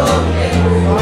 Okay.